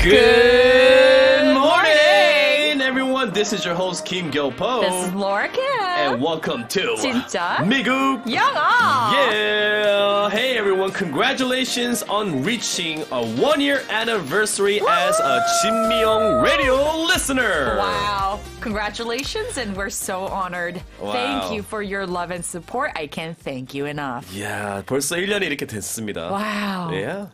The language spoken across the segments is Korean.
Good morning, everyone. This is your host Kim Gyo Po, This is Laura Kim. and welcome to 진짜? 미국. 영어. Yeah. Hey, everyone. Congratulations on reaching a one-year anniversary as a Jinmyong radio listener. Wow. Congratulations, and we're so honored. Wow. Thank you for your love and support. I can't thank you enough. Yeah, 벌써 1년이 이렇게 됐습니다. Wow. Yeah.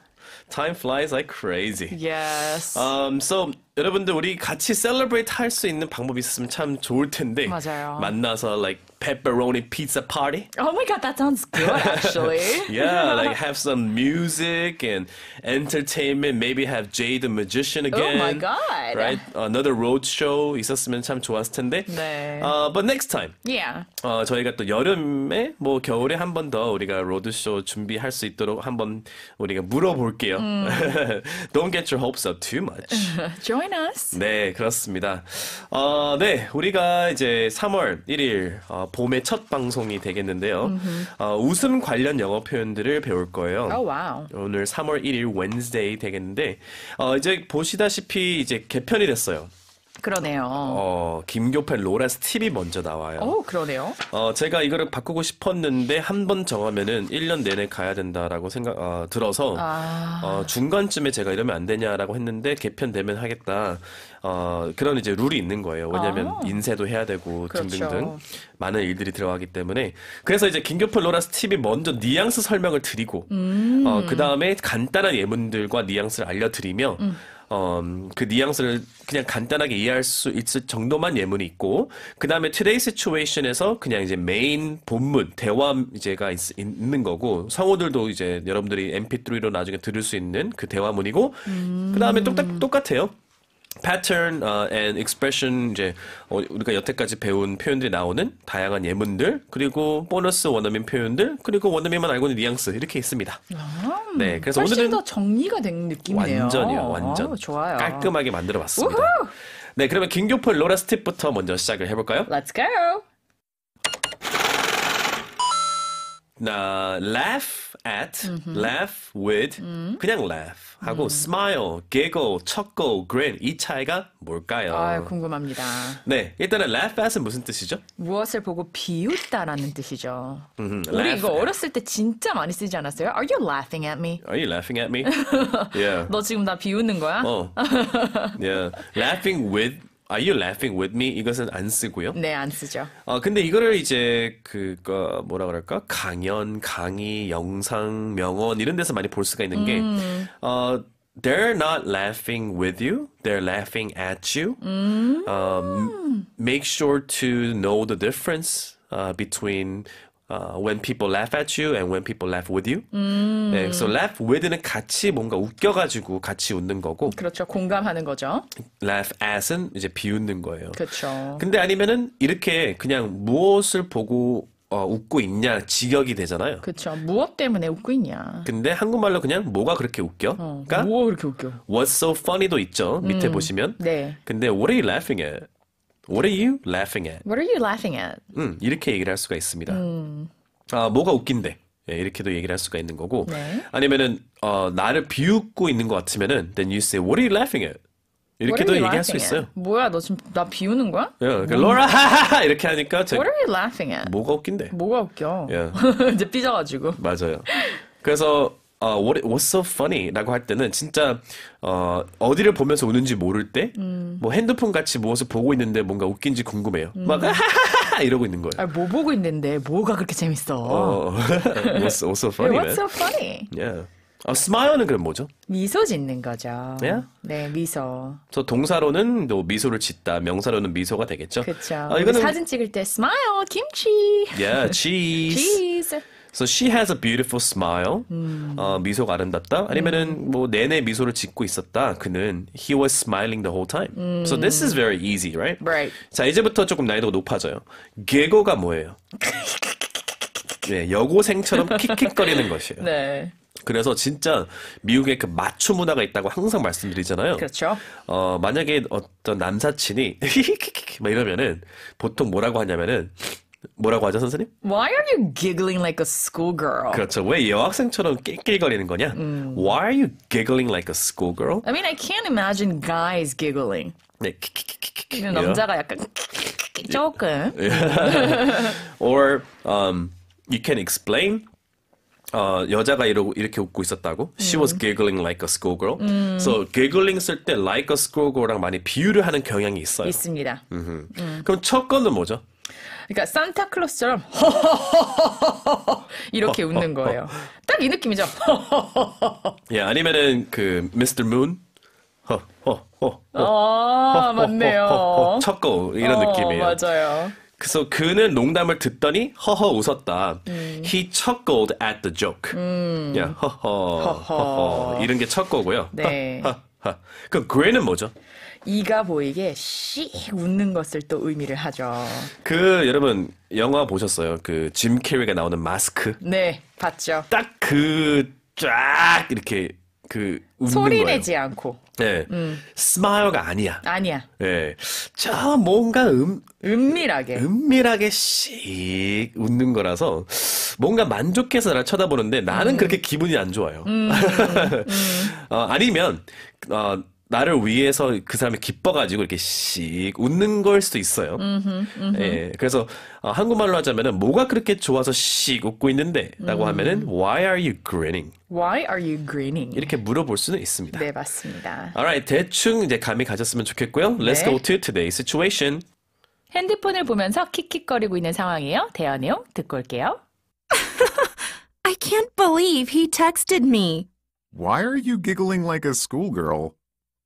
Time flies like crazy. Yes. Um, so 여러분들 우리 같이 celebrate 할수 있는 방법이 있으면 참 좋을 텐데 맞아요. 만나서 like pepperoni pizza party. oh my god, that sounds good, actually. Yeah, like have some music and entertainment. Maybe have Jay the magician Oh again. my god. Right? Another road show 있었으면 참 좋았을 텐데. 네. Uh, but next time. Yeah. 어, 저희가 또 여름에 뭐 겨울에 한 번 더 우리가 로드 쇼 준비할 수 있도록 한번 우리가 물어볼게요. Don't get your hopes up too much. Join us. 네, 그렇습니다. 어, 네, 우리가 이제 3월 1일 어, 봄의 첫 방송이 되겠는데요. 어, 웃음 관련 영어 표현들을 배울 거예요. Oh wow. 오늘 3월 1일 Wednesday 되겠는데 어, 이제 보시다시피 이제 개편이 됐어요. 그러네요. 어, 김교펠 로라 스팁이 먼저 나와요. 오, 그러네요. 어, 제가 이거를 바꾸고 싶었는데 한 번 정하면은 1년 내내 가야 된다라고 생각 어, 들어서 아. 어, 중간쯤에 제가 이러면 안 되냐라고 했는데 개편되면 하겠다. 어, 그런 이제 룰이 있는 거예요. 왜냐면 아. 인쇄도 해야 되고 그렇죠. 등등등 많은 일들이 들어가기 때문에 그래서 이제 김교포 Laura's tip이 먼저 뉘앙스 설명을 드리고 음. 어, 그 다음에 간단한 예문들과 뉘앙스를 알려드리며 음. 어, 그 뉘앙스를 그냥 간단하게 이해할 수 있을 정도만 예문이 있고, 그 다음에 today situation에서 그냥 이제 메인 본문, 대화 이제가 있, 는 거고, 성우들도 이제 여러분들이 mp3로 나중에 들을 수 있는 그 대화문이고, 그 다음에 똑같, 똑같아요. Pattern uh, and expression 이제 어, 우리가 여태까지 배운 표현들이 나오는 다양한 예문들 그리고 보너스 원어민 표현들 그리고 원어민만 알고 있는 뉘앙스 이렇게 있습니다. 네, 그래서 오늘은 더 정리가 된 느낌이네요. 완전이요, 완전. 어, 좋아요. 깔끔하게 만들어 봤습니다. 우후! 네, 그러면 김교폴 로라 스팁부터 먼저 시작을 해볼까요? Let's go. 나 laugh at, laugh with, 음. 그냥 laugh 하고 smile, giggle, chuckle, grin 이 차이가 뭘까요? 아, 궁금합니다. 네, 일단은 laugh at은 무슨 뜻이죠? 무엇을 보고 비웃다라는 뜻이죠. 음, 우리 이거 at. 어렸을 때 진짜 많이 쓰지 않았어요? Are you laughing at me? Are you laughing at me? yeah. 너 지금 나 비웃는 거야? 어. yeah. Laughing with, are you laughing with me? 이것은 안 쓰고요. 네, 안 쓰죠. 어, 근데 이거를 이제, 그, 뭐라 그럴까? 강연, 강의, 영상, 명언, 이런 데서 많이 볼 수가 있는 게, 어, they're not laughing with you, they're laughing at you. Um, make sure to know the difference uh, between uh, when people laugh at you and when people laugh with you. 네, so laugh with는 같이 뭔가 웃겨가지고 같이 웃는 거고, 그렇죠. 공감하는 거죠. laugh at은 이제 비웃는 거예요. 그렇죠. 근데 아니면은 이렇게 그냥 무엇을 보고 어, 웃고 있냐 직역이 되잖아요. 그렇죠. 무엇 때문에 웃고 있냐? 근데 한국말로 그냥 뭐가 그렇게 웃겨? 어, 그러니까 뭐 그렇게 웃겨? What's so funny도 있죠. 밑에 보시면. 네. 근데 What are you laughing at? What are you laughing at? What are you laughing at? 음, 이렇게 얘기를 할 수가 있습니다. 아, 뭐가 웃긴데? 예, 이렇게도 얘기를 할 수가 있는 거고. 네. 아니면은 어, 나를 비웃고 있는 것 같으면은 then you say What are you laughing at? 이렇게도 얘기할 수 있어요. 뭐야, 너 지금 나 비우는 거야? 예, 그러니까 로라 하하하 이렇게 하니까 제, What are you laughing at? 뭐가 웃긴데? 뭐가 웃겨? 예. 이제 삐져가지고. 맞아요. 그래서 어, what, what's so funny라고 할 때는 진짜 어, 어디를 보면서 우는지 모를 때, 뭐 핸드폰 같이 무엇을 보고 있는데 뭔가 웃긴지 궁금해요. 막 하하하 이러고 있는 거예요. 아, 뭐 보고 있는데 뭐가 그렇게 재밌어? 어, what's, what's so funny, What's so funny? Yeah. 어, smile는 그럼 뭐죠? 미소 짓는 거죠. Yeah? 네, 미소. 저 동사로는 또 미소를 짓다, 명사로는 미소가 되겠죠. 그쵸. 아, 이거는 사진 찍을 때 smile, 김치. yeah, cheese. cheese. So she has a beautiful smile. 어, 미소가 아름답다. 아니면은 뭐 내내 미소를 짓고 있었다. 그는 he was smiling the whole time. So this is very easy, right? Right. 자 이제부터 조금 난이도가 높아져요. 개고가 뭐예요? 네, 여고생처럼 킥킥거리는 것이에요. 네. 그래서 진짜 미국에 그 마초 문화가 있다고 항상 말씀드리잖아요. 그렇죠. 어, 만약에 어떤 남사친이 막 이러면은 보통 뭐라고 하냐면은 뭐라고 하죠, 선생님? Why are you giggling like a schoolgirl? 그렇죠. 왜 여학생처럼 낄낄거리는 거냐? Why are you giggling like a schoolgirl? I mean, I can't imagine guys giggling. 네, 남자가 약간 조금. Or um, you can explain. 어, 여자가 이러고 이렇게 웃고 있었다고. She was giggling like a schoolgirl. So giggling 쓸 때 like a schoolgirl랑 많이 비유를 하는 경향이 있어요. 있습니다. 그럼 첫 건은 뭐죠? 그러니까 산타클로스처럼 이렇게 웃는 거예요. 딱 이 느낌이죠. 예, 아니면은 그 Mr. Moon. 허허허. 아, 맞네요. 첫거 이런 어, 느낌이에요. 맞아요. 그래서 그는 농담을 듣더니 허허 웃었다. 음. He chuckled at the joke. 야, 허허, 허허. 이런 게 첫 거고요. 네. 허허. 그럼 grin은 뭐죠? 이가 보이게 씩 웃는 것을 또 의미를 하죠. 그 여러분 영화 보셨어요? 그 짐 캐리가 나오는 마스크. 네, 봤죠. 딱 그 쫙 이렇게 그 웃는 소리 거예요. 내지 않고. 네. smile가 아니야. 아니야. 예. 저 뭔가 음, 은밀하게. 은밀하게 씩 웃는 거라서 뭔가 만족해서 나를 쳐다보는데 나는 음. 그렇게 기분이 안 좋아요. 어, 아니면 어, 나를 위해서 그 사람이 기뻐가지고 이렇게 씩 웃는 걸 수도 있어요. 예, 그래서 어, 한국말로 하자면은 뭐가 그렇게 좋아서 씩 웃고 있는데?라고 음. 하면은 Why are you grinning? Why are you grinning? 이렇게 물어볼 수는 있습니다. 네, 맞습니다. Alright, 대충 이제 감이 가졌으면 좋겠고요. Let's 네. go to today's situation. 핸드폰을 보면서 킥킥거리고 있는 상황이에요. 대화 내용 듣고 올게요. I can't believe he texted me. Why are you giggling like a schoolgirl?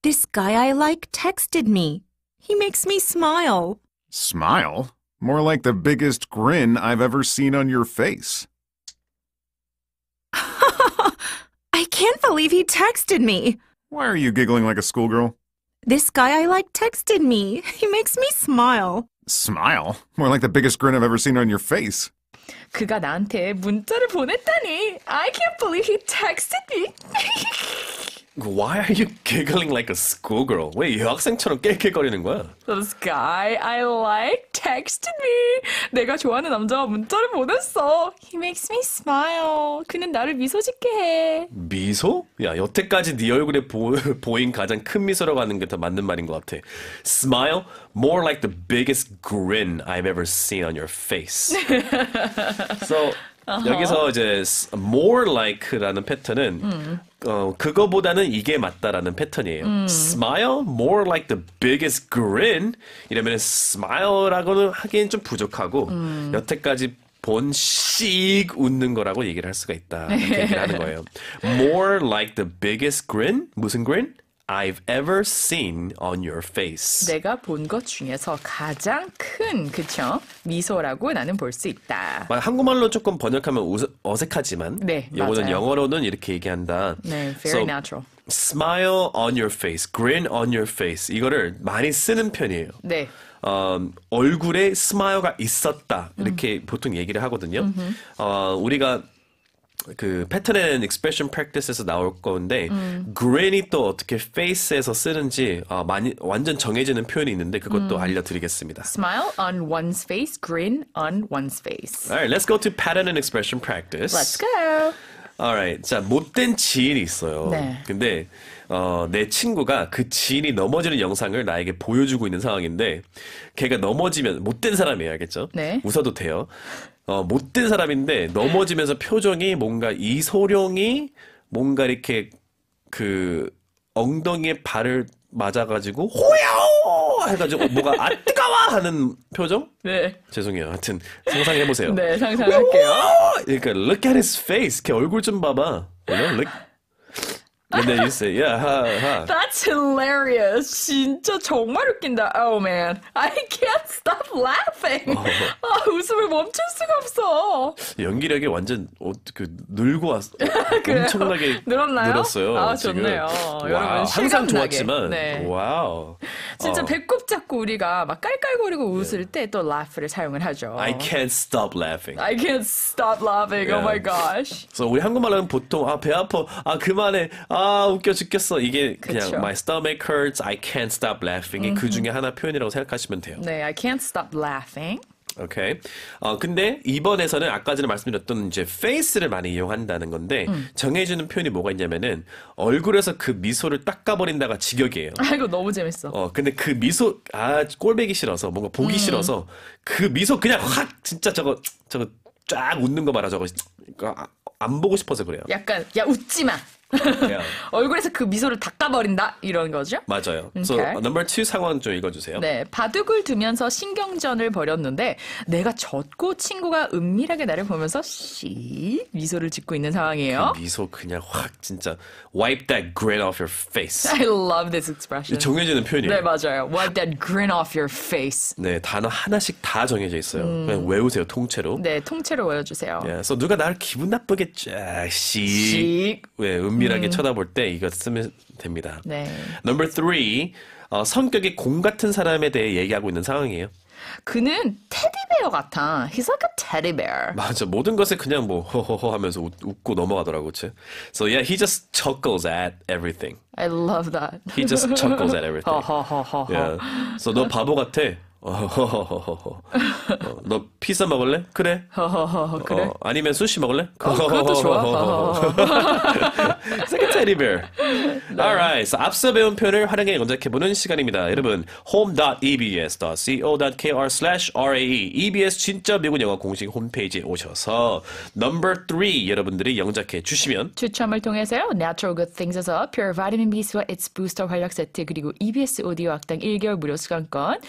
This guy I like texted me. He makes me smile. Smile? More like the biggest grin I've ever seen on your face. I can't believe he texted me. Why are you giggling like a schoolgirl? This guy I like texted me. He makes me smile. Smile? More like the biggest grin I've ever seen on your face. 그가 나한테 문자를 보냈다니. I can't believe he texted me. Why are you giggling like a schoolgirl? 왜 여학생처럼 낄낄거리는 거야? This guy I like texted me. 내가 좋아하는 남자가 문자를 보냈어. He makes me smile. 그는 나를 미소 짓게 해. 미소? 야, 여태까지 네 얼굴에 보, 보인 가장 큰 미소라고 하는 게 더 맞는 말인 것 같아. Smile? More like the biggest grin I've ever seen on your face. so, 여기서 이제 more like라는 패턴은 어, 그거보다는 이게 맞다라는 패턴이에요. Smile? More like the biggest grin? 이러면 smile라고는 하기엔 좀 부족하고 여태까지 본씩 웃는 거라고 얘기를 할 수가 있다. 이렇게 얘기를 하는 거예요. More like the biggest grin? 무슨 grin? I've ever seen on your face. 내가 본 것 중에서 가장 큰 그쵸 미소라고 나는 볼 수 있다. 막 한국말로 조금 번역하면 우스- 어색하지만 네, 요거는 맞아요. 영어로는 이렇게 얘기한다. 네, So, very natural. Smile on your face, grin on your face 이거를 많이 쓰는 편이에요. 네, 어, 얼굴에 smile가 있었다 이렇게 보통 얘기를 하거든요. 어, 우리가 그 pattern and expression practice에서 나올 건데 grin이 또 어떻게 face에서 쓰는지 어, 많이 완전 정해지는 표현이 있는데 그것도 알려드리겠습니다. smile on one's face, grin on one's face. Alright, let's go to pattern and expression practice. Let's go. Alright, 자 못된 지인이 있어요. 네. 근데 어, 내 친구가 그 지인이 넘어지는 영상을 나에게 보여주고 있는 상황인데 걔가 넘어지면 못된 사람이에요, 알겠죠? 네. 웃어도 돼요. 어, 못된 사람인데 넘어지면서 표정이 뭔가 이소룡이 뭔가 이렇게 그 엉덩이에 발을 맞아가지고 호야 해가지고 뭐가 아 뜨거워 하는 표정? 네, 죄송해요. 하여튼 상상해 보세요. 네 상상할게요. 그러니까 look at his face. 걔 얼굴 좀 봐봐. You know, look. And then you say, yeah, ha, ha. That's hilarious. 진짜 정말 웃긴다. Oh man, I can't stop laughing. 아, 웃음을 멈출 수가 없어. 연기력이 완전 어, 그 늘고 왔, 그래요? 엄청나게 늘었나요? 늘었어요. 아, 지금. 좋네요. 여러분, wow, 항상. 좋았지만, 네. wow. 진짜 어, 배꼽 잡고 우리가 막 깔깔거리고 웃을 때 또 laugh를 사용을 하죠. I can't stop laughing. I can't stop laughing. Oh Yeah. my gosh. 그래서 우리 한국말로는 보통 아 배 아파 아 그만해 아 웃겨 죽겠어 이게 그냥 그쵸. my stomach hurts I can't stop laughing이 그 중에 하나 표현이라고 생각하시면 돼요. 네, I can't stop laughing. 오케이. 어, 근데 이번에서는 아까 전에 말씀드렸던 이제 face를 많이 이용한다는 건데 정해주는 표현이 뭐가 있냐면은 얼굴에서 그 미소를 닦아버린다가 직역이에요. 아, 이거 너무 재밌어. 어, 근데 그 미소, 아, 꼴배기 싫어서, 뭔가 보기 싫어서, 그 미소 그냥 확, 진짜 저거, 저거 쫙 웃는 거 봐라, 저거. 아- 안 보고 싶어서 그래요. 약간, 야, 웃지 마. 그냥. 얼굴에서 그 미소를 닦아버린다. 이런 거죠? 맞아요. So, Okay. number two 상황 좀 읽어주세요. 네, 바둑을 두면서 신경전을 벌였는데 내가 졌고 친구가 은밀하게 나를 보면서 씩 미소를 짓고 있는 상황이에요. 미소 그냥 확, 진짜, wipe that grin off your face. I love this expression. 정해지는 표현이에요. 네, 맞아요. Wipe that grin off your face. 네, 단어 하나씩 다 정해져 있어요. 그냥 외우세요, 통째로. 네, 통째로 외워주세요. 예, 그래서 누가 나를 기분 나쁘게 쫙, 씩, 씩. 왜, 은밀하게 쳐다볼 때 이거 쓰면 됩니다. 네. Number three, 어, 성격이 공 같은 사람에 대해 얘기하고 있는 상황이에요. 그는 테디베어 같아. He's like a teddy bear. 맞아, 모든 것에 그냥 뭐 허허허 하면서 웃, 웃고 넘어가더라고, 그치? So yeah, he just chuckles at everything. I love that. He just chuckles at everything. 허허허허. Yeah. So 너 바보 같아. 어허허허허. 어, 너 피자 먹을래? 그래. 허허허. 그래? 어, 아니면 수시 먹을래? 어, 그것도 좋아. Teddy bear. Alright. So 앞서 배운 표현을 활용해 검색해보는 시간입니다. 여러분, home.ebs.co.kr slash RAE EBS 진짜 미국 영어 공식 홈페이지에 오셔서 number 3 여러분들이 영작해 주시면 추첨을 통해서요. Natural Good Things에서 Pure Vitamin B2와 Its Booster 활력 세트 그리고 EBS 오디오 학당 1개월 무료 수강권을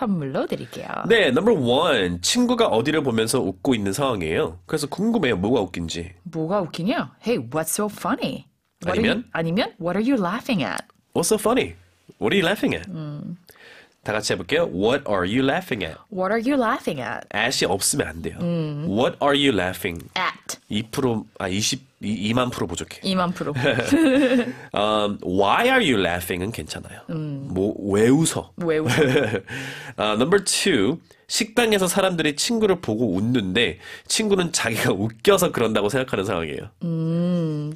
선물로 드릴게요. 네, number 1 친구가 어디를 보면서 웃고 있는 상황이에요. 그래서 궁금해요. 뭐가 웃긴지. 뭐가 웃기냐? Hey, what's so funny? What 아니면? you, 아니면 What are you laughing at? What's so funny? What are you laughing at? 다 같이 해볼게요. What are you laughing at? What are you laughing at? at이 없으면 안 돼요. What are you laughing? At 2%아 20, 2, 만 프로 부족해. 2만 프로. Um, why are you laughing은 괜찮아요. 뭐 왜 웃어? 왜 웃어? 아, number two 식당에서 사람들이 친구를 보고 웃는데 친구는 자기가 웃겨서 그런다고 생각하는 상황이에요.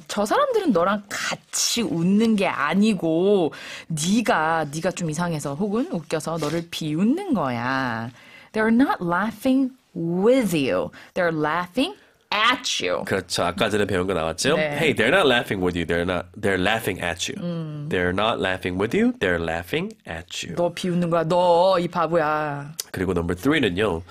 저 사람들은 너랑 같이 웃는 게 아니고 네가 네가 좀 이상해서 혹은 웃겨서 너를 비웃는 거야. They're not laughing with you. They're laughing at you. 그렇죠. 아까 전에 배운 거 나왔죠? 네. Hey, they're not laughing with you. They're not. They're laughing at you. They're not laughing with you. They're laughing at you. 너 비웃는 거야. 너 이 바보야. 그리고 number 3는요.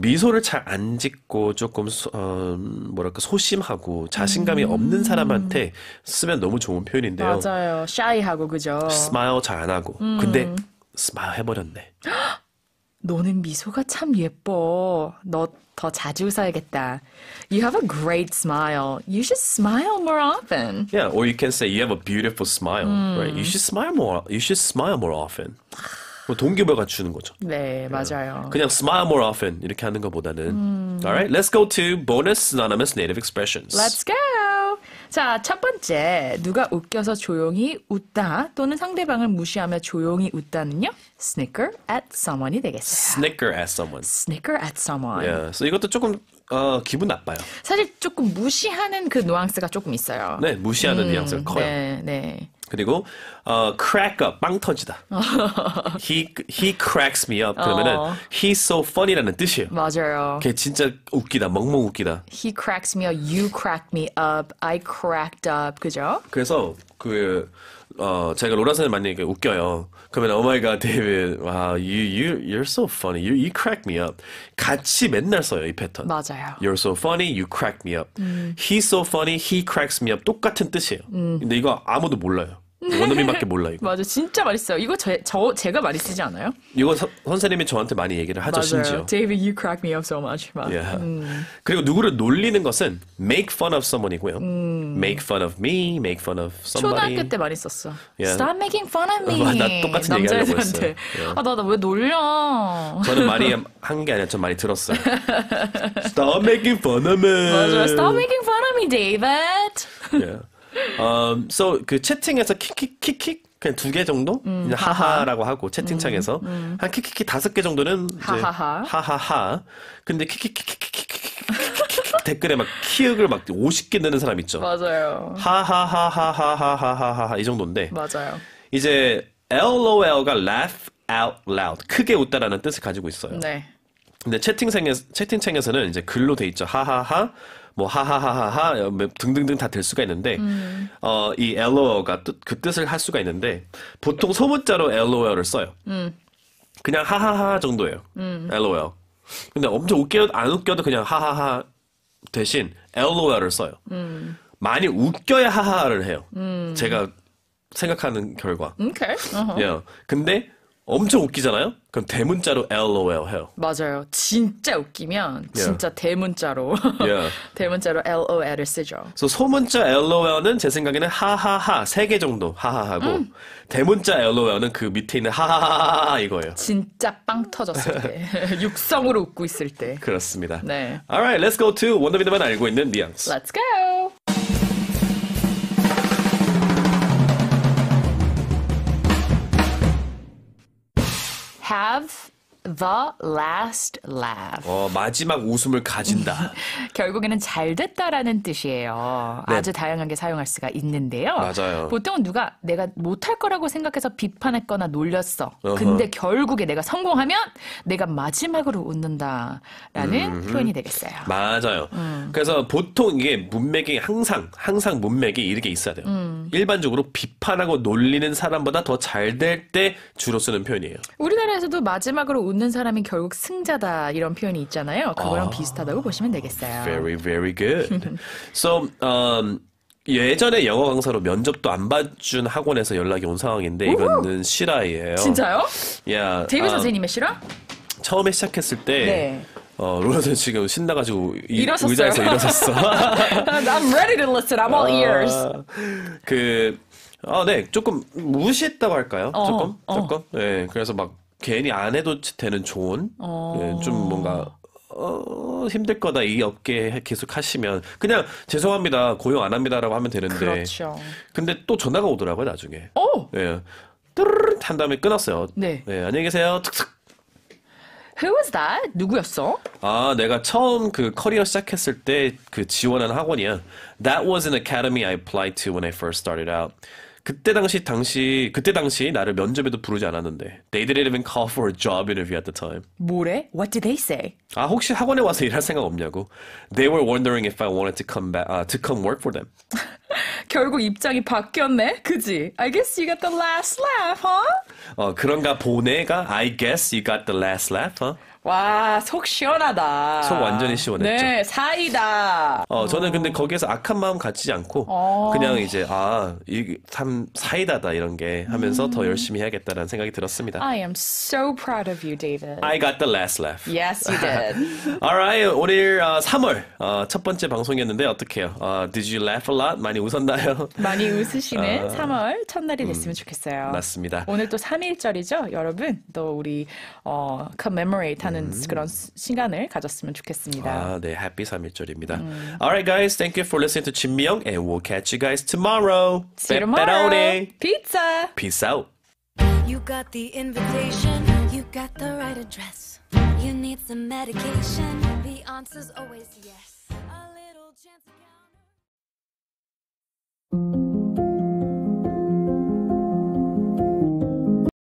미소를 잘 안 짓고 조금 소- 어, 뭐랄까 소심하고 자신감이 없는 사람한테 쓰면 너무 좋은 표현인데요. 맞아요. shy하고 그죠? 스마일 잘 안 하고. 근데 smile 해버렸네. 너는 미소가 참 예뻐. 너 더 자주 웃어야겠다. You have a great smile. You should smile more often. Yeah, or you can say you have a beautiful smile, right? You should smile more. You should smile more often. 뭐 동기부여가 주는 거죠. 네, 맞아요. 그냥 smile more often 이렇게 하는 것보다는. Alright, let's go to bonus synonymous native expressions. Let's go! 자, 첫 번째. 누가 웃겨서 조용히 웃다 또는 상대방을 무시하며 조용히 웃다는요? snicker at someone이 되겠어요. Snicker at someone. snicker at someone. Yeah, so 이것도 조금 어, 기분 나빠요. 사실 조금 무시하는 그 뉘앙스가 조금 있어요. 네, 무시하는 뉘앙스가 커요. 네, 네. 그리고 어, crack up, 빵 터지다. he he cracks me up 그러면은 어. he's so funny라는 뜻이에요. 맞아요. 걔 진짜 웃기다, 멍멍 웃기다. He cracks me up, you cracked me up, I cracked up. 그죠? 그래서 그 어, 제가 로라선을 만약에 웃겨요. 그러면 oh my god, David, wow, you you you're so funny, you you crack me up. 같이 맨날 써요 이 패턴. 맞아요. You're so funny, you crack me up. He's so funny, he cracks me up. 똑같은 뜻이에요. 근데 이거 아무도 몰라요. 원어민밖에 몰라 이거. 맞아, 진짜 써요. 이거 저, 저 제가 많이 쓰지 않아요? 이거 서- 선생님이 저한테 많이 얘기를 하죠 심지어. David, you crack me up so much. 막. Yeah. 그리고 누구를 놀리는 것은 make fun of someone이고요. make fun of me, make fun of somebody. 초등학교 때 많이 썼어. Yeah. Stop making fun of me. 어, 나 똑같은 얘기 하려고 남자애들한테. 했어 요. Yeah. 아, 나나 왜 놀려? 저는 많이 한 게 아니라 전 많이 들었어요. Stop making fun of me. 맞아. Stop making fun of me, David. Yeah. Um, so 그 채팅에서 킥킥킥킥 그냥 두 개 정도 그냥 하하라고 하고 채팅창에서 한 킥킥킥 다섯 개 정도는 하하하. 하하하. 근데 킥킥킥킥킥킥킥킥킥 댓글에 막 키읔을 막 50개 넣는 사람 있죠. 맞아요. 하하하하하하하하하 이 정도인데 맞아요. 이제 LOL가 laugh out loud 크게 웃다라는 뜻을 가지고 있어요. 네. 근데 채팅창에 채팅창에서는 이제 글로 돼 있죠. 하하하, 뭐 하하하하하 뭐 등등등 다 될 수가 있는데 어이 LOL가 뜻, 그 뜻을 할 수가 있는데 보통 소문자로 LOL을 써요. 그냥 하하하 정도예요. LOL. 근데 엄청 웃겨 안 웃겨도 그냥 하하하 대신 LOL을 써요. 많이 웃겨야 하하를 해요. 제가 생각하는 결과. 오케이. 어허. 예. 근데 엄청 웃기잖아요? 그럼 대문자로 LOL 해요. 맞아요. 진짜 웃기면 진짜 대문자로 예. 대문자로 LOL을 쓰죠. 그래서 소문자 LOL은 제 생각에는 하하하 세 개 정도 하하하고 대문자 LOL은 그 밑에 있는 하하하 이거예요. 진짜 빵 터졌을 때 육성으로 웃고 있을 때. 그렇습니다. 네. Alright, let's go to 원더비드만 알고 있는 뉘앙스. Let's go. Have the last laugh. 어, 마지막 웃음을 가진다. 결국에는 잘 됐다라는 뜻이에요. 네. 아주 다양하게 사용할 수가 있는데요. 맞아요. 보통은 누가 내가 못할 거라고 생각해서 비판했거나 놀렸어. 어허. 근데 결국에 내가 성공하면 내가 마지막으로 웃는다라는 표현이 되겠어요. 맞아요. 음. 그래서 보통 이게 문맥이 항상 항상 문맥이 이렇게 있어야 돼요. 음. 일반적으로 비판하고 놀리는 사람보다 더 잘 될 때 주로 쓰는 표현이에요. 우리나라에서도 마지막으로 웃는 사람이 결국 승자다 이런 표현이 있잖아요. 그거랑 비슷하다고 보시면 되겠어요. Very, very good. so, um, 예전에 영어 강사로 면접도 안 봐준 학원에서 연락이 온 상황인데 이거는 실화예요. 진짜요? 야, 데이비 아, 선생님의 실화? 처음에 시작했을 때 네. 어, 로라는 지금 신나가지고 이- 일어섰어요. 의자에서 일어섰어. I'm ready to listen. I'm all ears. 아, 그, 아, 네, 조금 무시했다고 할까요? 어, 조금? 어. 조금? 네, 그래서 막 괜히 안 해도 되는 조언? 어. 네, 좀 뭔가, 어, 힘들 거다, 이 업계 계속 하시면. 그냥, 죄송합니다, 고용 안 합니다라고 하면 되는데. 그렇죠. 근데 또 전화가 오더라고요, 나중에. 오, 예. 뚜르르 한 다음에 끊었어요. 네. 안녕히 계세요. 툭툭. who was that? 누구였어? 아, 내가 처음 그 커리어 시작했을 때 그 지원한 학원이야. That was an academy I applied to when I first started out. 그때 당시 당시 그때 당시 나를 면접에도 부르지 않았는데 they didn't even call for a job interview at the time. 뭐래? What did they say? 아 혹시 학원에 와서 일할 생각 없냐고. They were wondering if I wanted to come back uh, to come work for them. 결국 입장이 바뀌었네, 그지? I guess you got the last laugh, huh? 어 그런가 보네가 I guess you got the last laugh. Huh? 와, 속 시원하다. 속 완전히 시원했죠. 네, 사이다. 어 저는 근데 거기에서 악한 마음 갖지 않고 어. 그냥 이제 아 이참 사이다다 이런 게 하면서 음. 더 열심히 해야겠다는 생각이 들었습니다. I am so proud of you, David. I got the last laugh. Yes, you did. Alright, 오늘 어, 3월 어, 첫 번째 방송이었는데 어떡해요? 어, did you laugh a lot? 많이 웃었나요? 많이 웃으시는 3월 첫날이 됐으면 좋겠어요. 아. 음. 맞습니다. 오늘 또 3일절이죠, 여러분. 또 우리 어, commemorate 하는 나누는 음. 그런 시간을 가졌으면 좋겠습니다. 아, 네. 해피 3일절입니다. 음. Alright guys, thank you for listening to 진미영 and we'll catch you guys tomorrow. See you tomorrow. Pizza. Peace out. You got the invitation. You got the right address. You need some medication. The answer's always yes. A little chance.